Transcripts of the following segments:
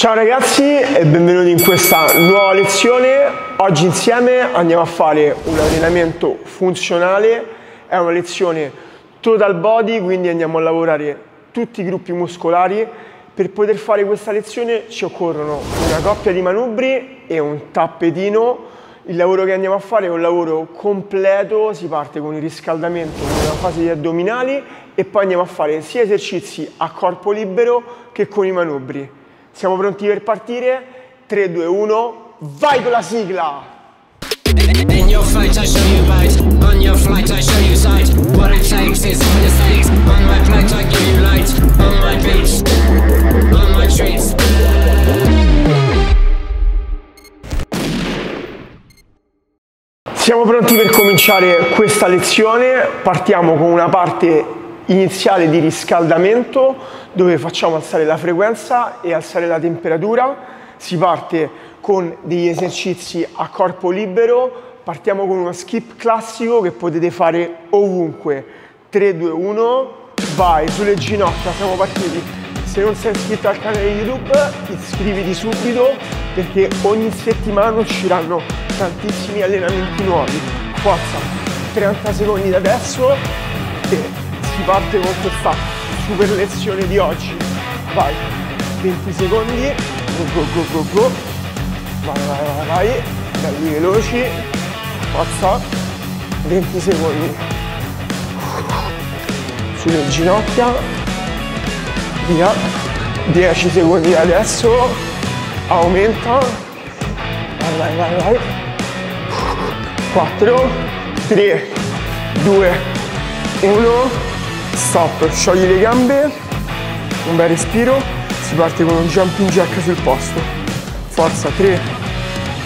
Ciao ragazzi e benvenuti in questa nuova lezione. Oggi insieme andiamo a fare un allenamento funzionale, è una lezione total body, quindi andiamo a lavorare tutti i gruppi muscolari. Per poter fare questa lezione ci occorrono una coppia di manubri e un tappetino. Il lavoro che andiamo a fare è un lavoro completo, si parte con il riscaldamento, una fase di addominali e poi andiamo a fare sia esercizi a corpo libero che con i manubri. Siamo pronti per partire? 3, 2, 1, vai con la sigla! In your fight I show you bite On your flight I show you sight What it takes is for the stakes On my plate I give you light On my beach On my trees Siamo pronti per cominciare questa lezione, partiamo con una parte iniziale di riscaldamento dove facciamo alzare la frequenza e alzare la temperatura. Si parte con degli esercizi a corpo libero, partiamo con uno skip classico che potete fare ovunque. 3, 2, 1, vai sulle ginocchia, siamo partiti. Se non sei iscritto al canale YouTube iscriviti subito perché ogni settimana usciranno tantissimi allenamenti nuovi. Forza, 30 secondi da adesso e si parte con questa super lezione di oggi. Vai, 20 secondi, go go go go go, vai vai vai vai, belli veloci, forza, 20 secondi, sulle ginocchia, via, 10 secondi adesso, aumenta, vai vai vai vai, 4, 3, 2, 1, stop, sciogli le gambe, un bel respiro, si parte con un jumping jack sul posto. Forza, 3,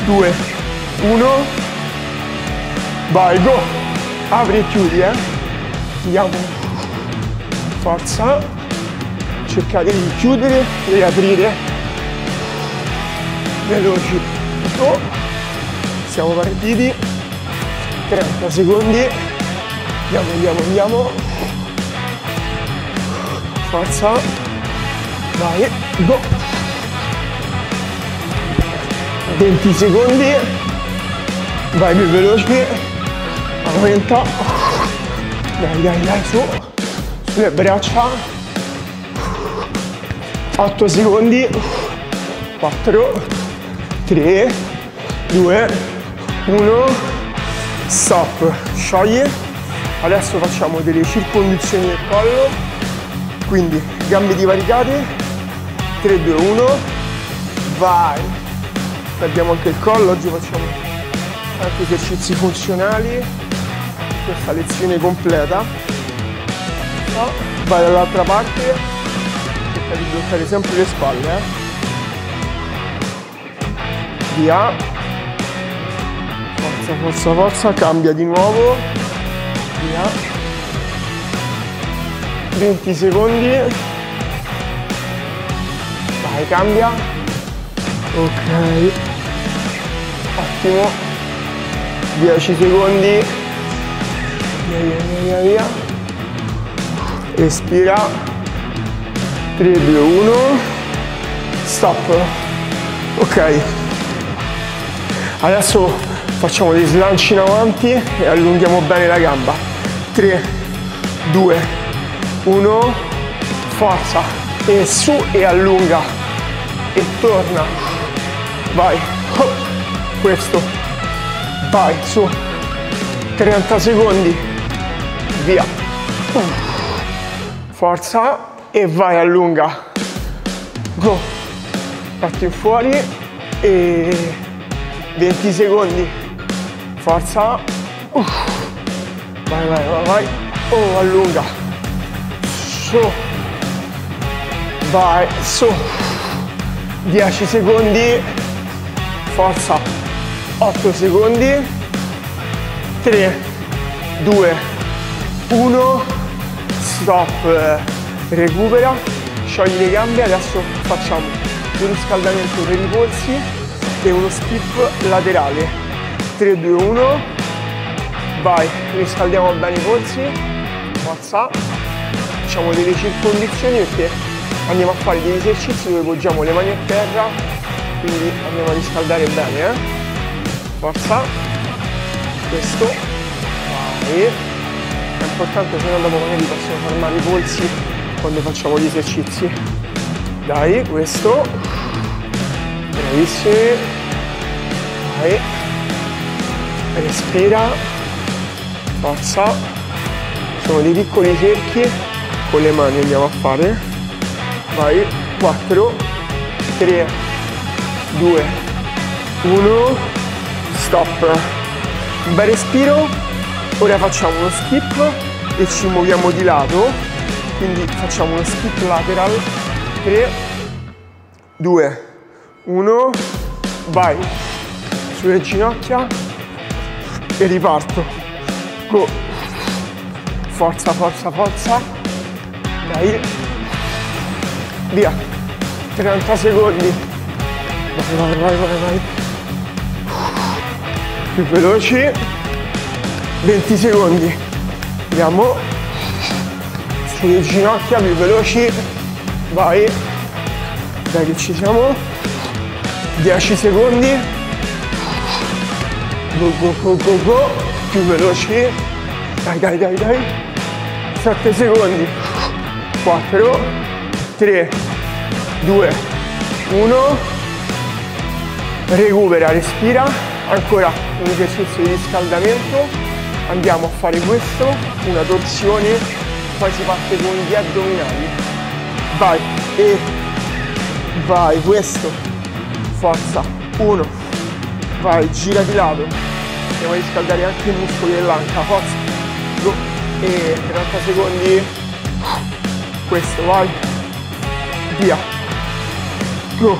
2, 1, vai, go! Apri e chiudi, eh. Andiamo. Forza. Cercate di chiudere e aprire. Veloci. Go. Siamo partiti. 30 secondi. Andiamo, andiamo, andiamo forza. Vai. Go. 20 secondi. Vai più veloci. Aumenta. Dai dai dai su. Sulle braccia. 8 secondi. 4 3 2 1 stop. Sciogli. Adesso facciamo delle circonduzioni del collo quindi gambe divaricate, 3, 2, 1, vai. Perdiamo anche il collo, oggi facciamo anche esercizi funzionali, questa lezione completa. Vai dall'altra parte, cerca di bloccare sempre le spalle. Eh. Via. Forza, forza, forza, cambia di nuovo. Via 20 secondi. Vai cambia. Ok. Ottimo. 10 secondi. Via via via via respira 3 2 1 stop. Ok. Adesso facciamo dei slanci in avanti e allunghiamo bene la gamba. 3 2 uno, forza, e su e allunga, e torna, vai, hop, questo, vai, su, 30 secondi, via, forza, e vai, allunga, go, parti fuori, e 20 secondi, forza, vai, vai, vai, vai, oh, allunga, su. Vai su. 10 secondi. Forza. 8 secondi. 3 2 1 stop. Recupera. Sciogli le gambe. Adesso facciamo un riscaldamento per i polsi e uno skip laterale. 3 2 1 vai riscaldiamo bene i polsi. Forza facciamo delle circondizioni perché andiamo a fare degli esercizi dove poggiamo le mani a terra, quindi andiamo a riscaldare bene, eh? Forza, questo, vai. È importante se no dopo magari possono far male i polsi quando facciamo gli esercizi. Dai, questo, bravissimi, vai, respira, forza, sono dei piccoli cerchi, con le mani andiamo a fare. Vai 4 3 2 1 stop. Un bel respiro. Ora facciamo uno skip e ci muoviamo di lato. Quindi facciamo uno skip lateral. 3 2 1 vai. Sulle ginocchia e riparto. Go. Forza forza forza dai via. 30 secondi. Vai vai vai vai vai. Più veloci. 20 secondi. Andiamo. Sulle ginocchia più veloci. Vai. Dai che ci siamo. 10 secondi. Go go go go go. Più veloci. Dai dai dai dai. 7 secondi 4 3, 2, 1, recupera, respira, ancora un esercizio di riscaldamento, andiamo a fare questo, una torsione, poi si parte con gli addominali, vai, e vai, questo, forza, 1, vai, gira di lato, andiamo a riscaldare anche i muscoli dell'anca, forza, go, e 30 secondi, questo, vai, via. Go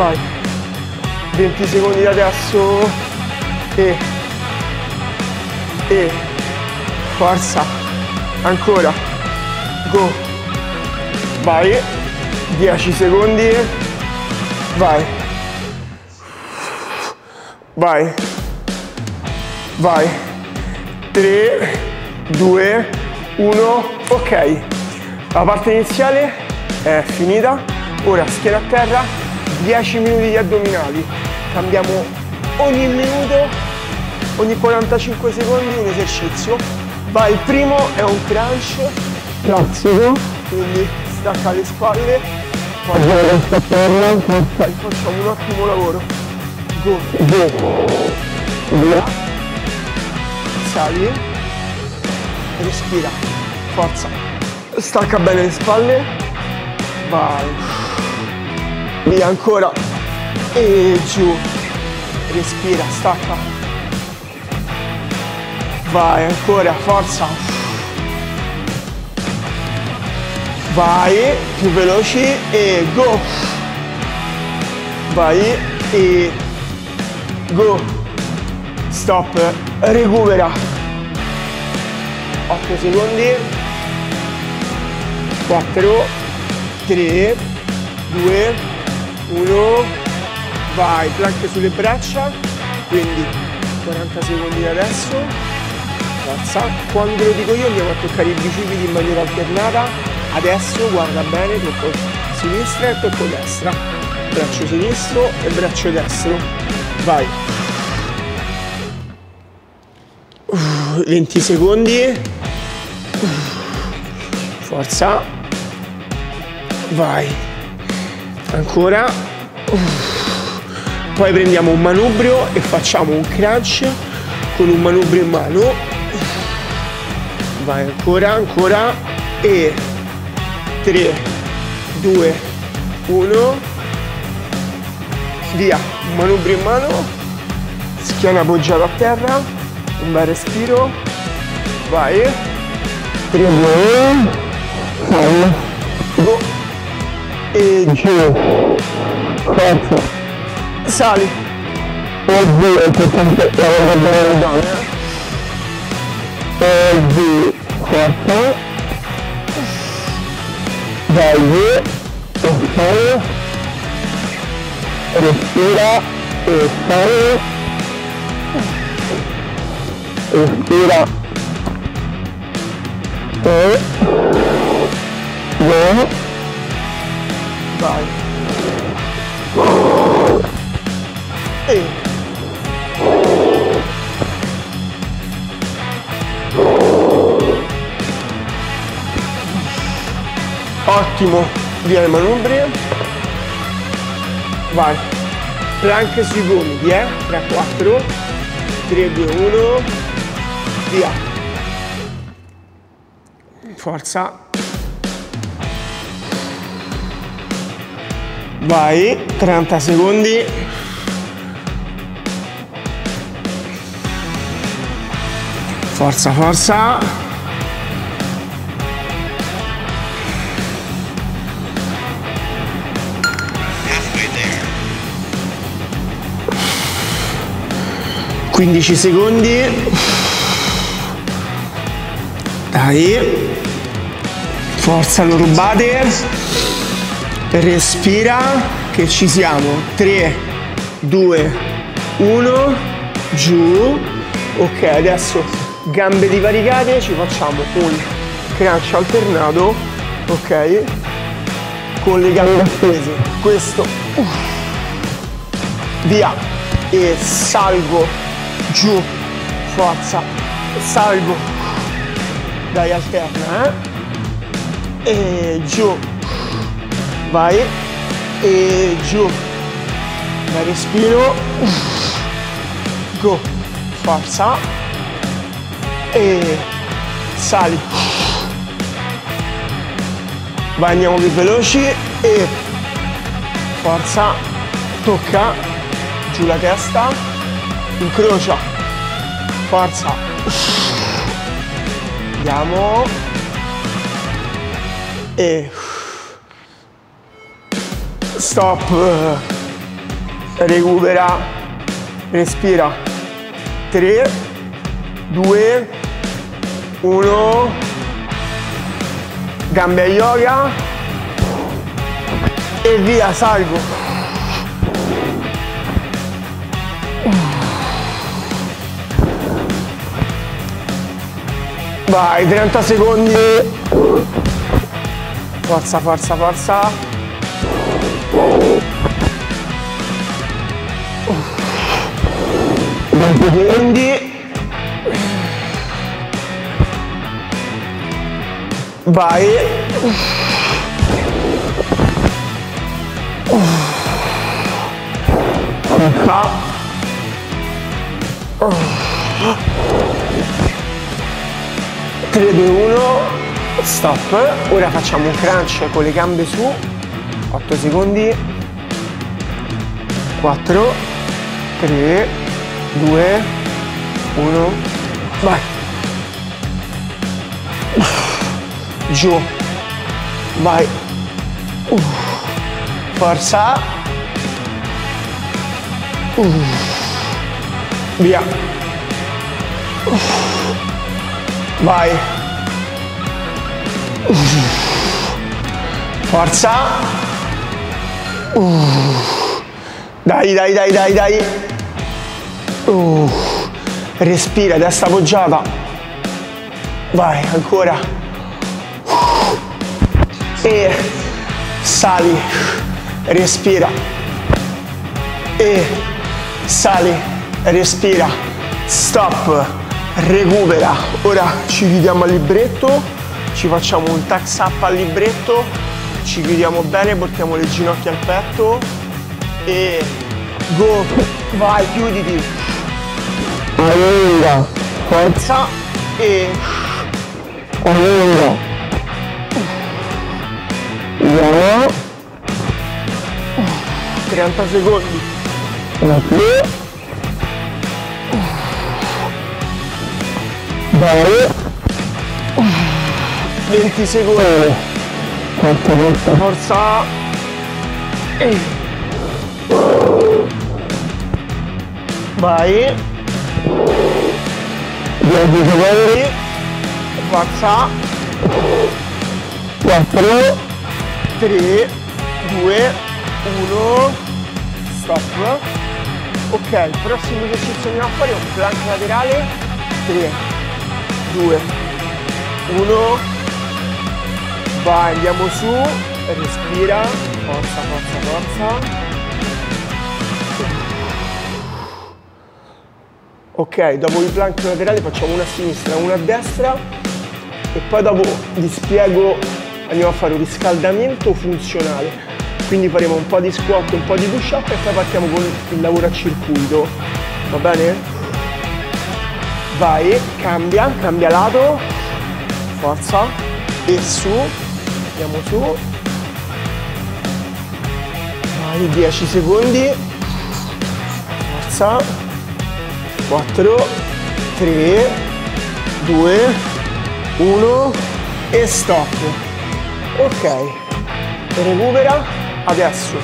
vai. 20 secondi da adesso e e forza. Ancora. Go. Vai. 10 secondi. Vai. Vai. Vai. 3 2 1 ok la parte iniziale è finita. Ora schiena a terra, 10 minuti di addominali. Cambiamo ogni minuto, ogni 45 secondi un esercizio. Vai, il primo è un crunch classico, quindi stacca le spalle, poi facciamo un ottimo lavoro. Go, go, via, sali, respira, forza, stacca bene le spalle, vai. Via ancora. E giù. Respira stacca. Vai ancora forza. Vai più veloci e go. Vai e go. Stop. Recupera. 8 secondi 4 3, 2, 1, vai, planche sulle braccia, quindi 40 secondi adesso, forza, quando lo dico io andiamo a toccare i bicipiti in maniera alternata, adesso guarda bene, tocco sinistra e tocco destra, braccio sinistro e braccio destro, vai. 20 secondi, forza, vai. Ancora. Poi prendiamo un manubrio e facciamo un crunch con un manubrio in mano. Vai ancora ancora. E 3 2 1 via. Un manubrio in mano. Schiena appoggiata a terra. Un bel respiro. Vai. 3 2 1 e giù forza sali e è importante lavorare bene le donne e giù forza vai giù e sali respira. E sali respira e vai. E. Ottimo, via le manubri. Vai. Plank sui gomiti, eh? 3, 4, 3, 2, 1, via. Forza. Vai, 30 secondi. Forza, forza. Quindici secondi. Dai. Forza, lo rubate respira che ci siamo. 3 2 1 giù. Ok adesso gambe divaricate ci facciamo un crunch alternato ok? Con le gambe appese. Questo uh, via. E salgo giù. Forza. Salgo. Dai alterna eh? e giù vai e giù. Vai respiro. Go. Forza. E sali. Vai andiamo più veloci. E forza. Tocca. Giù la testa. Incrocia. Forza. Andiamo. E stop, recupera, respira, 3, 2, 1, gambe a yoga e via, salgo. Vai, 30 secondi. Forza, forza, forza. Quindi vai. 3 2 1 stop. Ora facciamo un crunch con le gambe su. 8 secondi. 4 3 2 1 vai. Giù. Vai. Forza. Via. Vai. Forza. Dai, dai, dai, dai, dai. Uh. Respira, testa appoggiata. Vai, ancora. Uh. E sali. Respira. E sali. Respira. Stop. Recupera. Ora ci chiudiamo al libretto. Ci facciamo un tax up al libretto ci chiudiamo bene, portiamo le ginocchia al petto e go, vai, chiuditi. Allunga, forza e allunga. Andiamo. 30 secondi. Una più. Vai. 20 secondi. Forza, forza. Forza. E. Vai. 10 secondi. Forza. 4. 3. 2. 1. Stop. Ok, il prossimo esercizio che andiamo a fare un plank laterale. 3, 2, 1. Vai, andiamo su, respira, Forza, forza, forza. Ok, dopo i plank laterali facciamo una a sinistra, una a destra e poi dopo vi spiego, andiamo a fare un riscaldamento funzionale. Quindi faremo un po' di squat, un po' di push up e poi partiamo con il lavoro a circuito. Va bene? Vai, cambia, cambia lato, forza, e su, andiamo su, vai 10 secondi, forza, 4, 3, 2, 1 e stop. Ok, recupera, adesso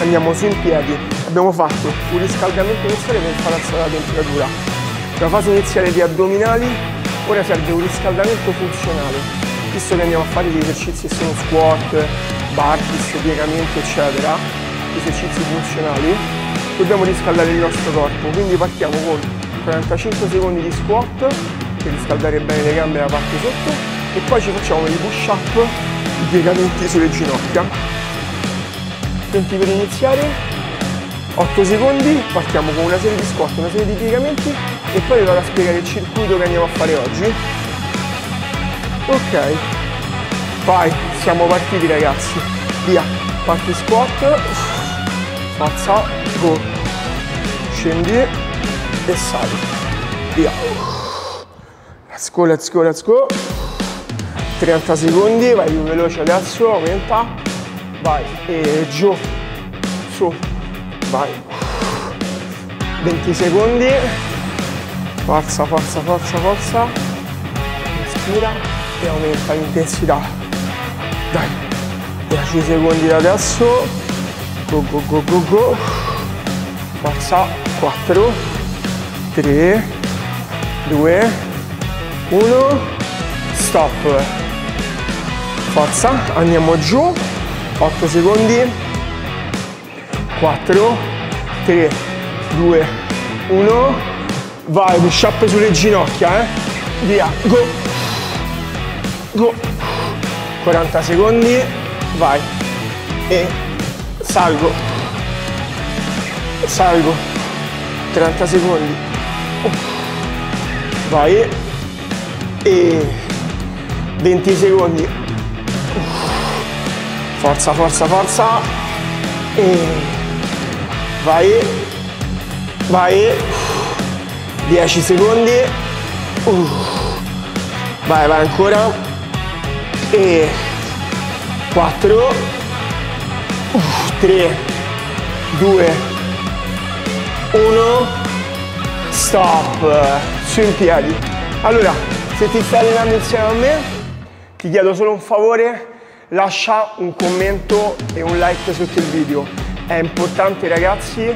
andiamo su in piedi. Abbiamo fatto un riscaldamento iniziale per far alzare la temperatura. La fase iniziale di addominali, ora serve un riscaldamento funzionale. Visto che andiamo a fare gli esercizi che sono squat, barpis, piegamenti, eccetera, esercizi funzionali, dobbiamo riscaldare il nostro corpo. Quindi partiamo con 45 secondi di squat per riscaldare bene le gambe e parte sotto e poi ci facciamo dei push up, i piegamenti sulle ginocchia. Pronti per iniziare? 8 secondi, partiamo con una serie di squat, una serie di piegamenti e poi vi vado a spiegare il circuito che andiamo a fare oggi. Ok, vai, siamo partiti ragazzi, via, parti squat, forza, go, scendi e sali, via. Let's go, let's go, let's go. 30 secondi, vai più veloce adesso, aumenta, vai, e giù, su, vai. 20 secondi. Forza forza forza forza. Respira e aumenta l'intensità. Dai. 10 secondi da adesso go go go go go. Forza 4 3 2 1 stop. Forza. Andiamo giù. 8 secondi. 4, 3, 2, 1, vai, push up sulle ginocchia, eh? Via, go, go, 40 secondi, vai, e salgo, salgo, 30 secondi, vai, e 20 secondi, forza, forza, forza, e vai. Vai. 10 secondi. Vai vai ancora. E 4 uh. 3 2 1 stop. Su in piedi allora se ti stai allenando insieme a me ti chiedo solo un favore lascia un commento e un like sotto il video. È importante ragazzi,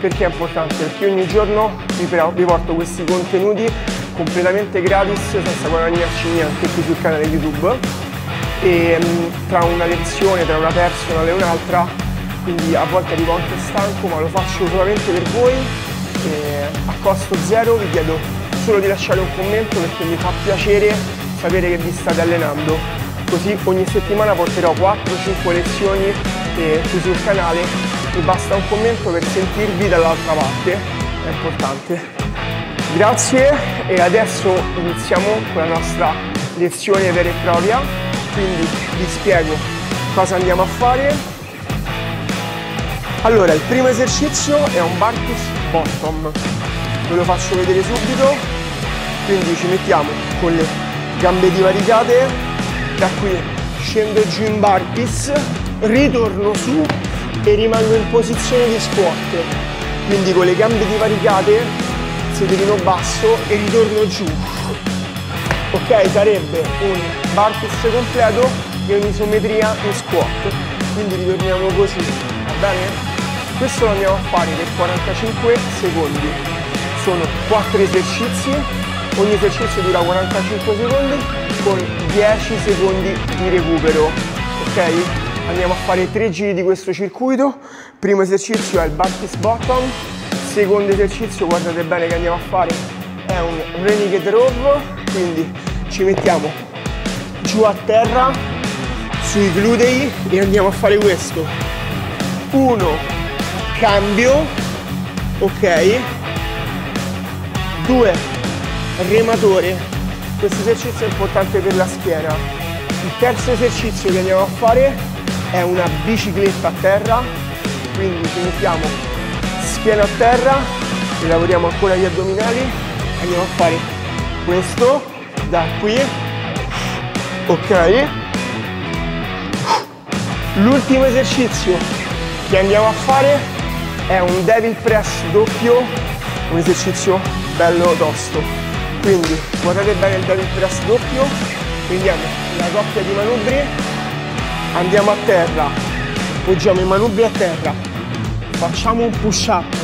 perché è importante? Perché ogni giorno vi porto questi contenuti completamente gratis, senza guadagnarci niente qui sul canale YouTube e mm, tra una lezione, tra una personal e un'altra, quindi a volte arrivo anche stanco ma lo faccio solamente per voi. E a costo zero vi chiedo solo di lasciare un commento perché mi fa piacere sapere che vi state allenando. Così ogni settimana porterò 4-5 lezioni qui sul canale mi basta un commento per sentirvi dall'altra parte, è importante. Grazie e adesso iniziamo con la nostra lezione vera e propria, quindi vi spiego cosa andiamo a fare. Allora, il primo esercizio è un burpees bottom, ve lo faccio vedere subito, quindi ci mettiamo con le gambe divaricate, da qui scendo giù in burpees, ritorno su e rimango in posizione di squat. Quindi con le gambe divaricate sedilino basso e ritorno giù ok sarebbe un burpees completo e un'isometria in squat quindi ritorniamo così va bene? questo lo andiamo a fare per 45 secondi sono 4 esercizi ogni esercizio dura 45 secondi con 10 secondi di recupero ok? andiamo a fare tre giri di questo circuito primo esercizio è il burpees bottom secondo esercizio guardate bene che andiamo a fare è un renegade row quindi ci mettiamo giù a terra sui glutei e andiamo a fare questo. 1 cambio ok. 2 rematore. Questo esercizio è importante per la schiena. Il terzo esercizio che andiamo a fare è una bicicletta a terra. Quindi ci mettiamo schiena a terra e lavoriamo ancora gli addominali andiamo a fare questo da qui. Ok. L'ultimo esercizio che andiamo a fare è un devil press doppio un esercizio bello tosto. Quindi guardate bene il devil press doppio. Prendiamo la coppia di manubri. Andiamo a terra. Poggiamo i manubri a terra. Facciamo un push up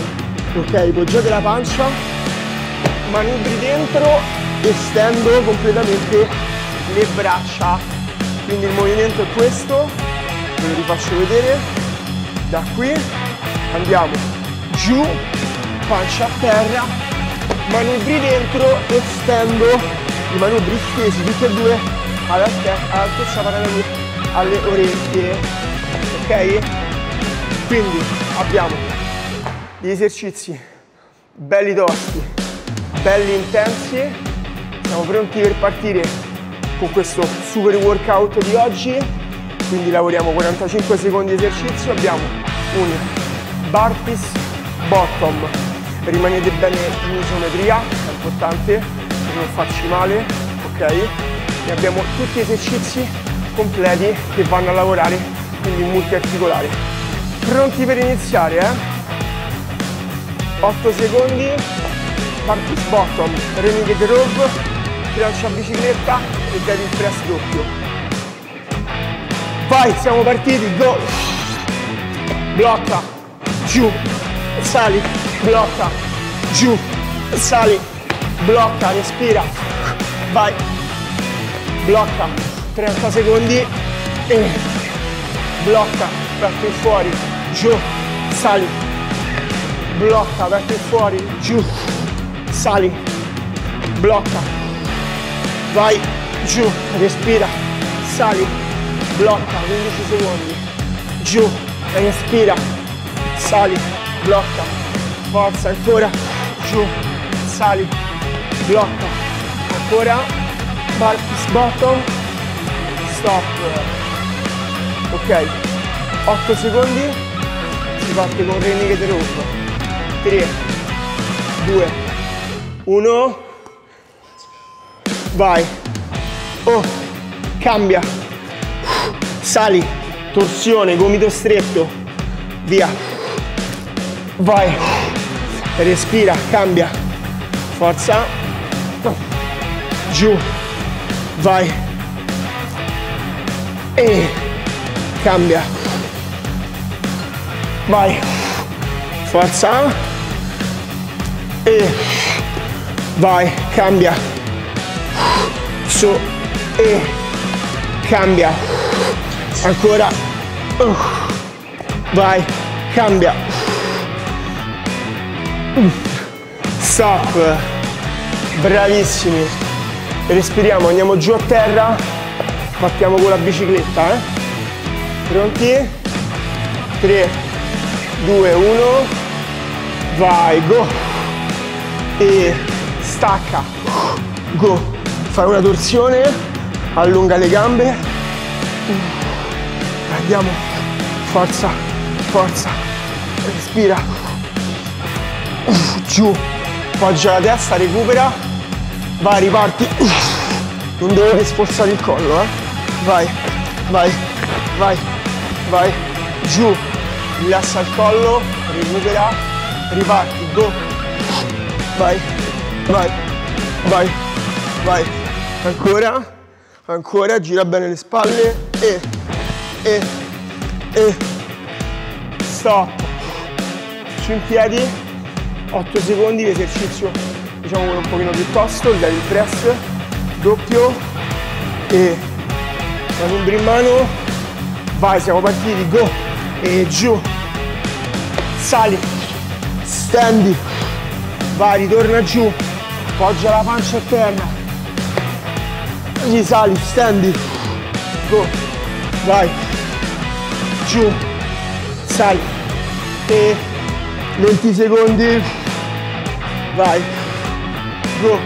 ok? Poggiate la pancia manubri dentro estendo completamente le braccia. Quindi il movimento è questo ve lo rifaccio vedere. Da qui andiamo giù pancia a terra manubri dentro estendo i manubri stesi tutti e due all'altezza paralela alle orecchie ok? Quindi abbiamo gli esercizi belli tosti belli intensi. Siamo pronti per partire con questo super workout di oggi. Quindi lavoriamo 45 secondi di esercizio. Abbiamo un burpees bottom. Rimanete bene in isometria è importante per non farci male ok? E abbiamo tutti gli esercizi completi che vanno a lavorare quindi multiarticolare pronti per iniziare eh? 8 secondi burpees bottom renegade rope bilancia bicicletta e devi press doppio. Vai, siamo partiti, go! Blocca, giù, sali, blocca, giù, sali, blocca, respira, vai, blocca, 30 secondi e blocca, parti fuori, giù, sali, blocca, parti fuori, giù, sali, blocca, vai, giù, respira, sali, blocca 15 secondi giù respira sali blocca forza ancora giù sali blocca ancora burpees bottom stop. Ok 8 secondi si parte con renegade rope 3 2 1 vai. Oh cambia. Sali, torsione, gomito stretto, via, vai, respira, cambia, forza, giù, vai, e cambia, vai, forza, e vai, cambia, su, e cambia, ancora. Vai cambia. Stop. Bravissimi. Respiriamo andiamo giù a terra. Partiamo con la bicicletta eh? pronti? 3 2 1 vai go. E stacca. Go. Fai una torsione allunga le gambe. Andiamo. Forza forza. Respira. Giù. Poggia la testa recupera. Vai riparti. Non dovete sforzare il collo eh. Vai vai vai vai. Giù. Rilassa il collo recupera. Riparti. Go. Vai vai vai vai. Ancora ancora gira bene le spalle e e e. Stop. Su in piedi 8 secondi l'esercizio diciamo quello un pochino più tosto il devil press doppio. E manubri in mano. Vai siamo partiti go. E giù. Sali. Stendi. Vai ritorna giù poggia la pancia a terra gli sali stendi. Go. Vai, giù, sali, e 20 secondi, vai, go,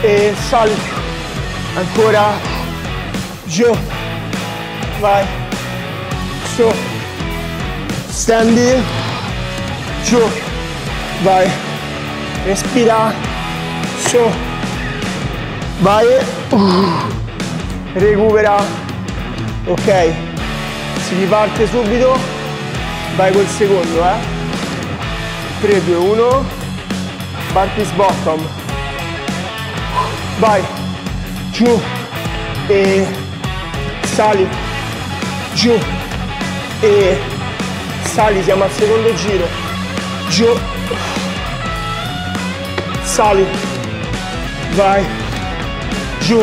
e sali, ancora, giù, vai, su, stendi, giù, vai, respira, su, vai, uh, recupera, ok, si riparte subito, vai col secondo, eh, 3, 2, 1, burpees bottom, vai, giù, e sali, giù, e sali, siamo al secondo giro, giù, sali, vai, giù,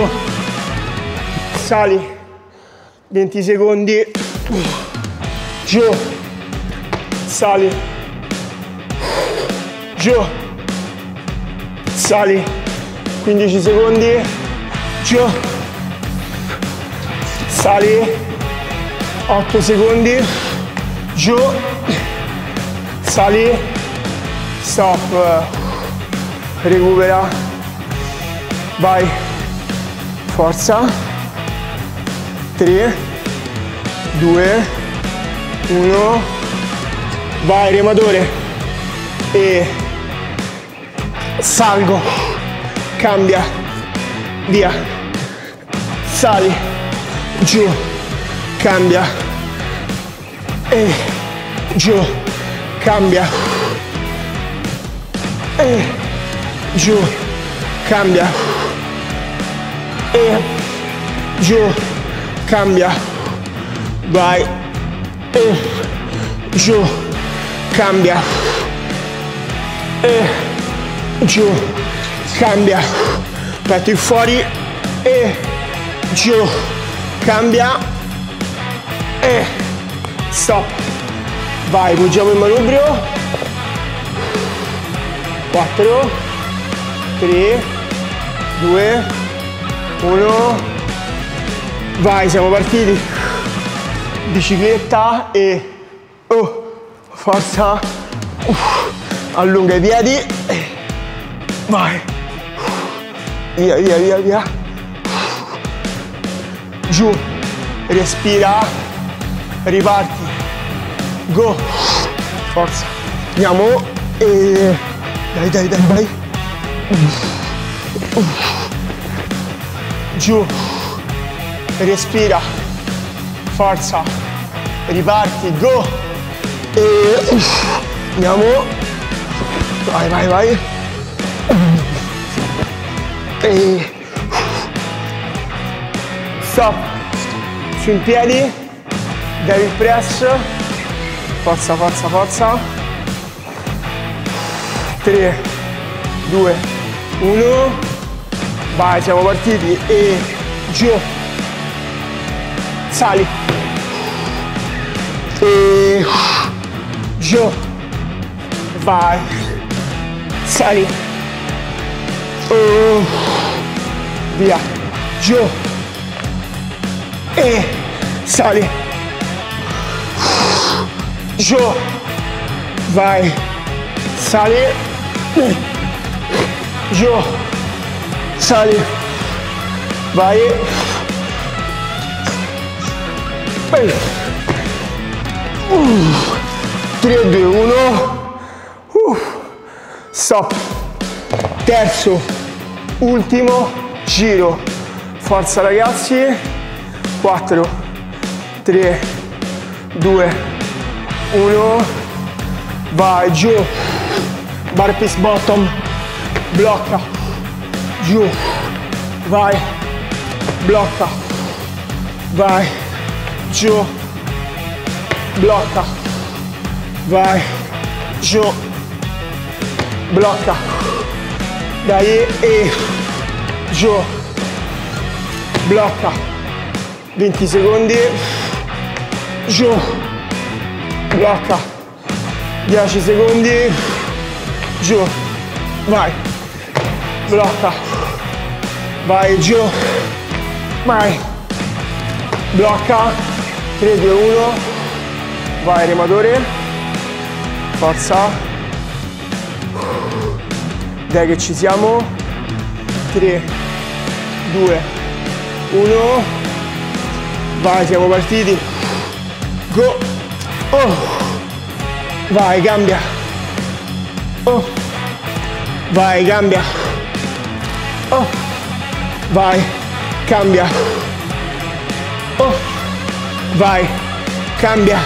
sali, 20 secondi, giù, sali, giù, sali, 15 secondi, giù, sali, 8 secondi, giù, sali, stop, recupera, vai, forza, 3, 2, 1, vai rematore e salgo, cambia, via, sali, giù, cambia, e giù, cambia, e giù, cambia, e. Giù, cambia, vai, e. Giù, cambia, e. Giù, cambia, petti fuori, e. Giù, cambia, e. Stop, vai, poggiamo in manubrio, 4, 3, 2, 1, vai, siamo partiti, bicicletta e oh, forza, Uff, allunga i piedi, vai, via, via, via, via, giù, respira, riparti, go, forza, andiamo. E dai, dai, dai, vai, giù, respira, forza, riparti, go, e andiamo, vai, vai, vai, e stop, su in piedi, devi il press, forza, forza, forza, 3, 2, 1, vai, siamo partiti, e giù, sali, e giù, vai, sali, oh, via, giù, e sali, giù, vai, sali, giù, sali, vai, Bene. Uh, 3, 2, 1. Uh, stop. Terzo, ultimo giro. Forza ragazzi. 4, 3, 2, 1. Vai giù. Burpees bottom. Blocca. Giù. Vai. Blocca. Vai. Giù. Blocca, vai, giù, blocca, dai e giù, blocca, 20 secondi, giù, blocca, 10 secondi, giù, vai, blocca, vai giù, vai, blocca, 3, 2, 1, vai rematore, forza, dai che ci siamo, 3, 2, 1, vai siamo partiti, go, oh, vai cambia, oh, vai cambia, oh, vai cambia, oh, vai cambia,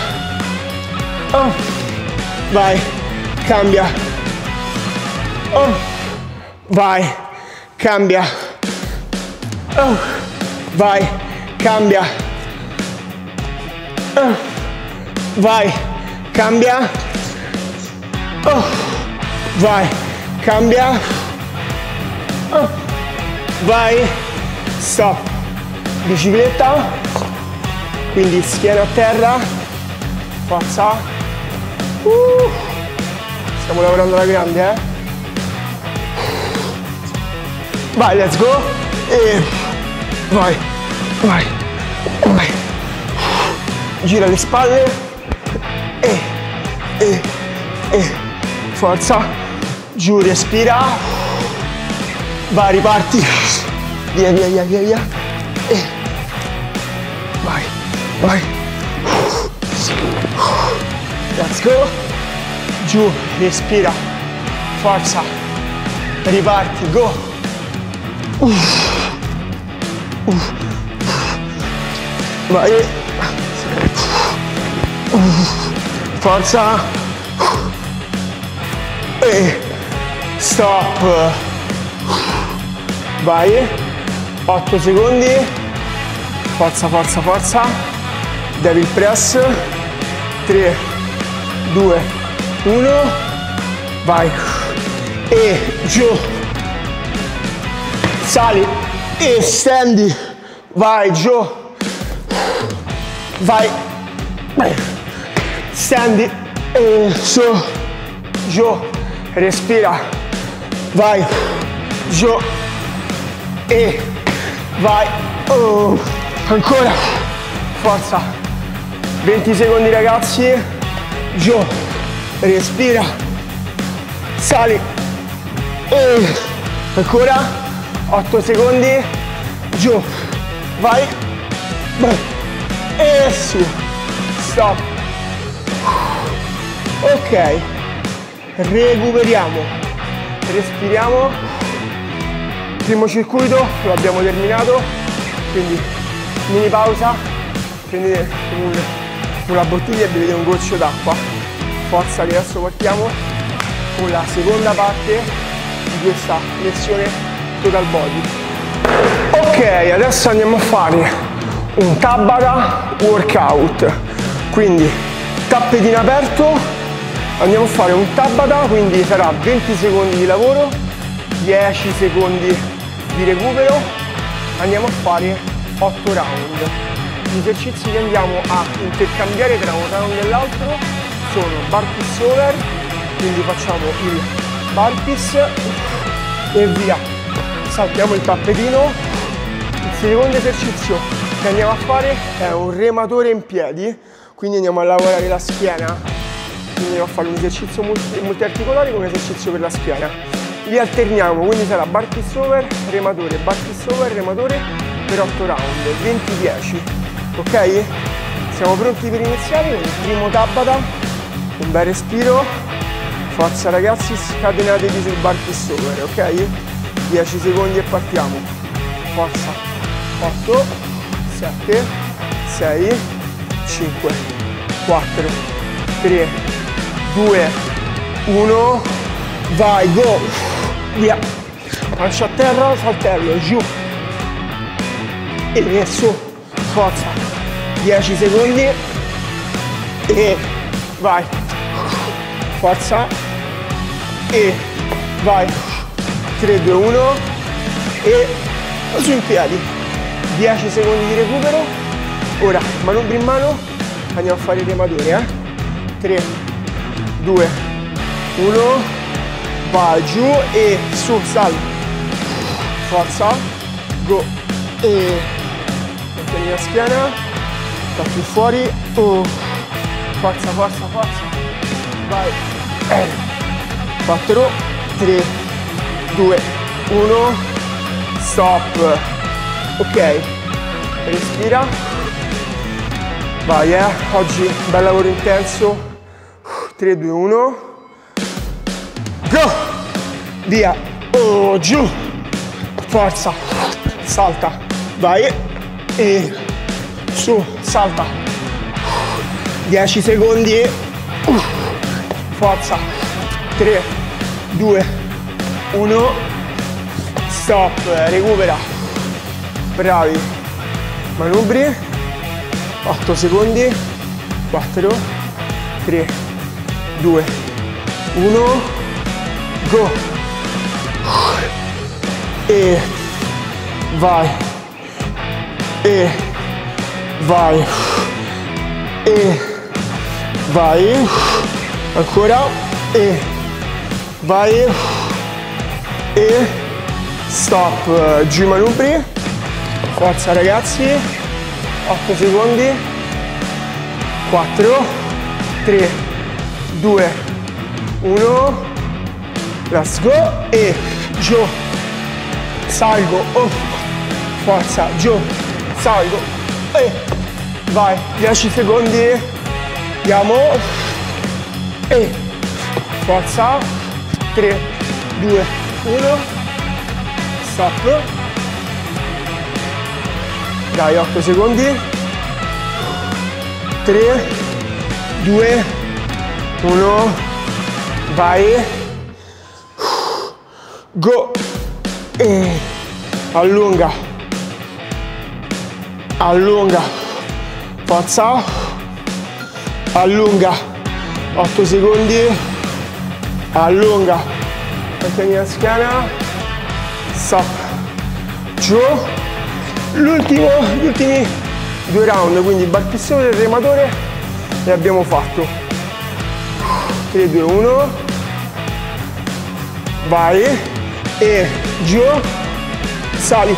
oh, vai cambia, oh, vai cambia, oh, vai cambia, oh, vai cambia, oh, vai cambia, oh, vai, stop, bicicletta, quindi schiena a terra, forza, uh, stiamo lavorando alla grande, eh? Vai, let's go, e vai, vai, vai, gira le spalle, e, e, e, forza, giù, respira, vai, riparti, via, via, via, via, via, e, vai, vai, let's go, giù, respira, forza, riparti, go, vai, forza, e stop, vai, 8 secondi, forza, forza, forza, devi il press, 3, 2, 1, vai, e giù, sali e stendi, vai giù, vai, stendi e su, giù, respira, vai, giù e vai, oh, ancora, forza, 20 secondi ragazzi, giù, respira, sali. E ancora, 8 secondi, giù, vai, e su, stop, ok, recuperiamo, respiriamo, primo circuito lo abbiamo terminato, quindi mini pausa, prendete un, una bottiglia e bevete un goccio d'acqua, forza che adesso partiamo con la seconda parte di questa lezione total body. Ok, adesso andiamo a fare un Tabata workout, quindi tappetino aperto, andiamo a fare un Tabata, quindi sarà 20 secondi di lavoro, 10 secondi di recupero, andiamo a fare 8 round. Gli esercizi che andiamo a intercambiare tra un round e l'altro sono burpees over, quindi facciamo il burpees e via. Saltiamo il tappetino. Il secondo esercizio che andiamo a fare è un rematore in piedi, quindi andiamo a lavorare la schiena, quindi andiamo a fare un esercizio multi, multiarticolare un esercizio per la schiena. Li alterniamo, quindi sarà burpees over, rematore, burpees over, rematore per 8 round, 20-10, ok? Siamo pronti per iniziare con il primo Tabata, un bel respiro, forza ragazzi, scatenatevi sul burpees over, ok? 10 secondi e partiamo, forza, 8, 7, 6, 5, 4, 3, 2, 1, vai, go, via, pancia a terra, saltello, giù, e su, forza, 10 secondi, e vai, forza, e vai, 3, 2, 1, e su in piedi, 10 secondi di recupero, ora manubri in mano, andiamo a fare il rematore, eh, 3, 2, 1, vai giù e su, sal, forza, go, e tieni la schiena, sta più fuori, uh. forza, forza, forza, vai, eh. 4, 3, 2, 1, stop, ok, respira, vai eh, oggi bel lavoro intenso, 3, 2, 1, go, via, oh, giù, forza, salta, vai, e su, salta, 10 secondi, forza, 3, 2, 1, stop, recupera, bravi, manubri, 8 secondi, 4, 3, 2, 1, go, e vai, e vai, e vai, ancora, e vai, e stop, giù i manubri, forza ragazzi, 8 secondi, 4, 3, 2, 1, let's go, e giù, salgo, oh, forza, giù, salgo, e vai, 10 secondi, andiamo, e forza, 3, 2, 1, stop, dai 8 secondi, 3, 2, 1, vai, go, allunga, allunga, forza, allunga, 8 secondi, allunga, mantieni la schiena, stop, giù, l'ultimo, gli ultimi due round, quindi barchissimo del rematore e abbiamo fatto. 3, 2, 1, vai, e giù, sali,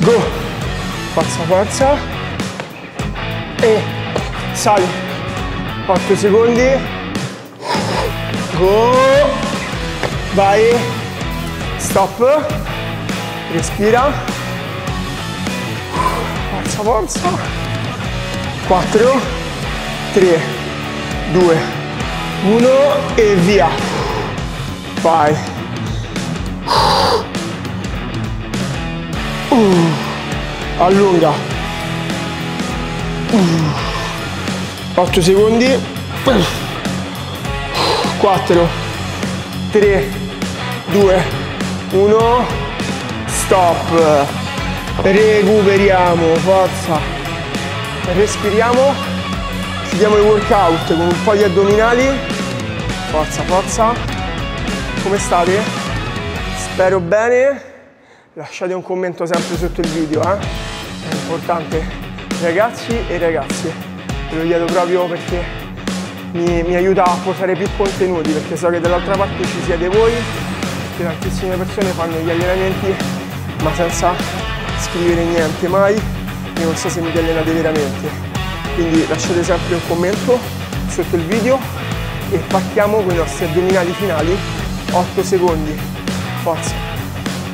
go, forza, forza, e sali, 8 secondi, go, vai, stop, respira, forza, forza, 4, 3, 2, 1 e via, vai, Uh, allunga. Uh, 8 secondi. 4, 3, 2, 1. Stop. Recuperiamo, forza. Respiriamo. Chiudiamo il workout con un po' di addominali. Forza, forza. Come state? Spero bene lasciate un commento sempre sotto il video, eh? è importante. Ragazzi e ragazze, ve lo chiedo proprio perché mi, mi, aiuta a posare più contenuti, perché so che dall'altra parte ci siete voi, che tantissime persone fanno gli allenamenti ma senza scrivere niente mai, e non so se mi allenate veramente, quindi lasciate sempre un commento sotto il video e partiamo con i nostri addominali finali, 8 secondi, forza,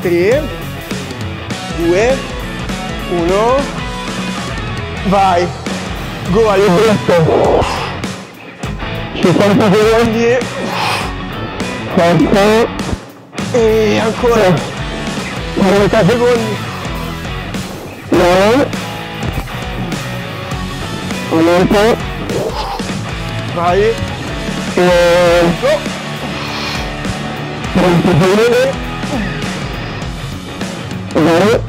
3, 2, 1, vai, go braccia, 50 secondi, forza, e ancora, 40 secondi, 9, 40, vai, e go, 30 secondi, Vai.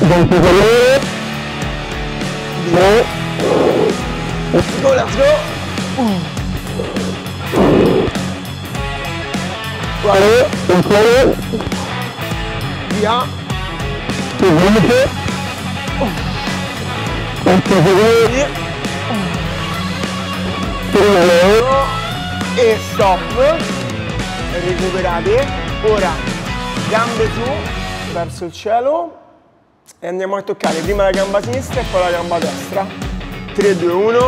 Del colore. Via. Let's go, let's go. Guarda, un colore. Via. Seguite. Otto secondi. E stop. Recuperate. Ora gambe su, verso il cielo e andiamo a toccare prima la gamba sinistra e poi la gamba destra. 3, 2, 1.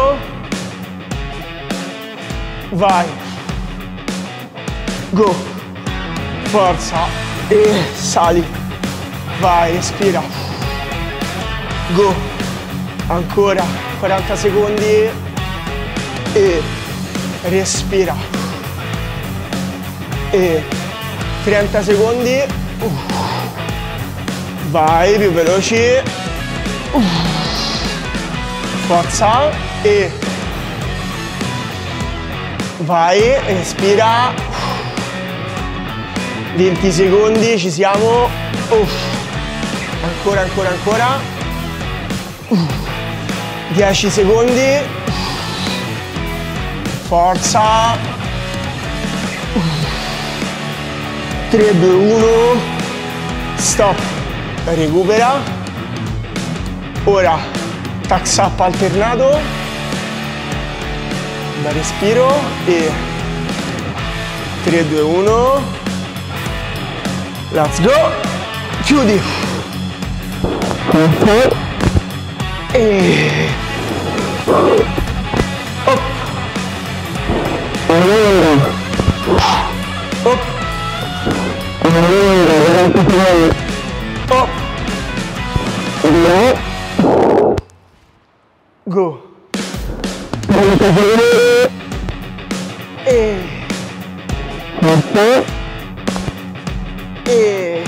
Vai. Go. Forza. E sali. Vai, respira. Go. Ancora 40 secondi. E respira. E 30 secondi. Vai, più veloci. Forza. E vai, respira. 20 secondi, ci siamo. Ancora, ancora, ancora. 10 secondi. Forza. 3, 2, 1. Stop. Recupera. Ora, tax up alternato. Da respiro e 3, 2, 1. Let's go. Chiudi. E... Op. Go. E... E...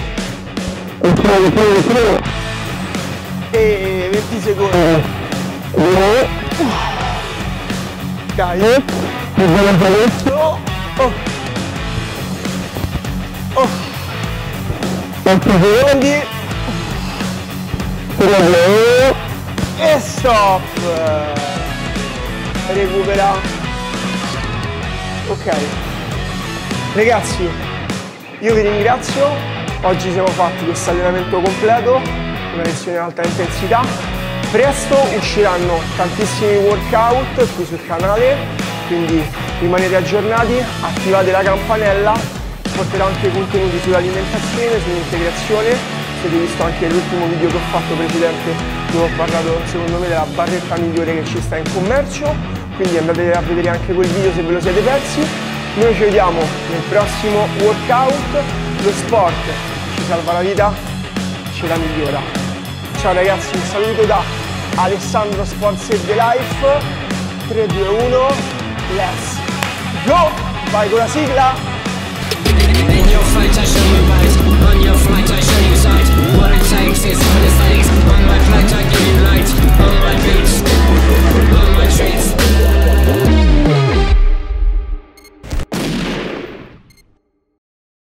E 20 secondi. Dai. Oh. Oh. Oh. 8 secondi. E stop. Recupera. Ok. Ragazzi, io vi ringrazio. Oggi siamo fatti questo allenamento completo, una lezione ad alta intensità. Presto usciranno tantissimi workout qui sul canale, quindi rimanete aggiornati, attivate la campanella, porterò anche contenuti sull'alimentazione, sull'integrazione. Se avete visto anche l'ultimo video che ho fatto precedente dove ho parlato secondo me della barretta migliore che ci sta in commercio, quindi andate a vedere anche quel video se ve lo siete persi. Noi ci vediamo nel prossimo workout, lo sport ci salva la vita, ce la migliora. Ciao ragazzi, un saluto da Alessandro Sport Save the Life, 3, 2, 1, let's go! Vai con la sigla! In I show you right. On your flight I show you sight. What it takes is what it On my flight I give you light. On my beats On my